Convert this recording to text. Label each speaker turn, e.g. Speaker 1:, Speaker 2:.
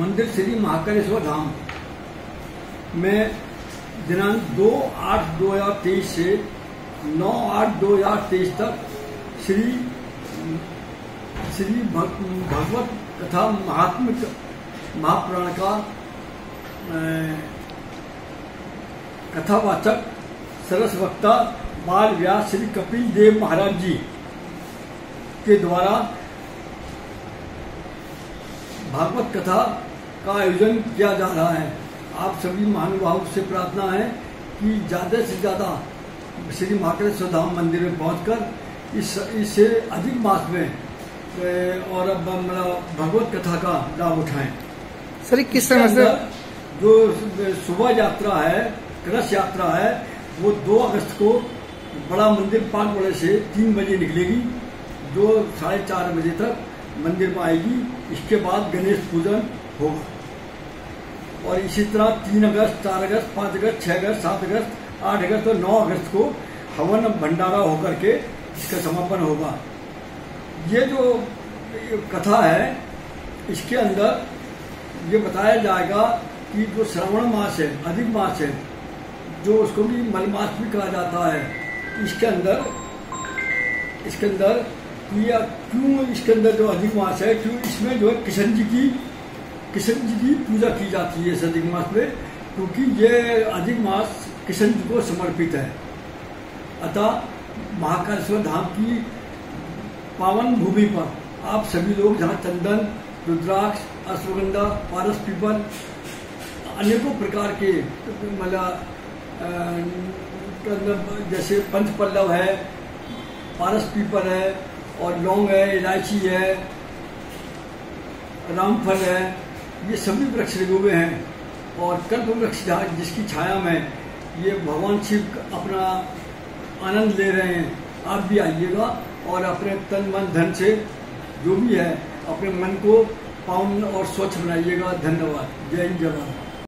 Speaker 1: मंदिर श्री महाकालेश्वर धाम। में दिनांक दो आठ दो हज़ार तेईस से नौ आठ दो हज़ार तेईस तक श्री श्री भग- भगवत तथा महात्मिक महापुराण का कथावाचक, सरस वक्ता, बाल व्यास श्री कपिल देव महाराज जी के द्वारा भागवत कथा का आयोजन किया जा रहा है। आप सभी महानुभाव से प्रार्थना है कि ज़्यादा से ज़्यादा श्री महाकालेश्वर धाम मंदिर में पहुंचकर इस इससे अधिक मास में और अब मतलब भगवत कथा का लाभ उठाएँ।
Speaker 2: सर किस समय से?
Speaker 1: जो सुबह यात्रा है कलश यात्रा है वो दो अगस्त को बड़ा मंदिर पान बड़े से तीन बजे निकलेगी जो साढ़े चार बजे तक मंदिर में आएगी। इसके बाद गणेश पूजन होगा और इसी तरह तीन अगस्त, चार अगस्त, पाँच अगस्त छः अगस्त, सात अगस्त, आठ अगस्त और नौ अगस्त को हवन भंडारा होकर के इसका समापन होगा। ये जो कथा है, इसके अंदर ये बताया जाएगा कि जो श्रवण मास है, अधिक मास है, जो उसको भी मलमास भी कहा जाता है, इसके अंदर इसके अंदर क्यों इसके अंदर जो अधिक मास है, क्यों इसमें जो है किशन जी की किशन जी की पूजा की जाती है इस अधिक मास में, क्योंकि ये अधिक मास किशन जी को समर्पित है। अतः महाकालेश्वर धाम की पावन भूमि पर आप सभी लोग, जहाँ चंदन, रुद्राक्ष, अश्वगंधा, पारस पीपल, अनेकों प्रकार के मतलब मतलब जैसे पंच पल्लव है, पारस पीपल है, और लौंग है, इलायची है, रामफल है ये सभी वृक्ष लगे हुए हैं और कल्प वृक्ष जिसकी छाया में ये भगवान शिव अपना आनंद ले रहे हैं। आप भी आइएगा और अपने तन, मन, धन से जो भी है, अपने मन को पावन और स्वच्छ बनाइएगा। धन्यवाद। जय हिंद भारत।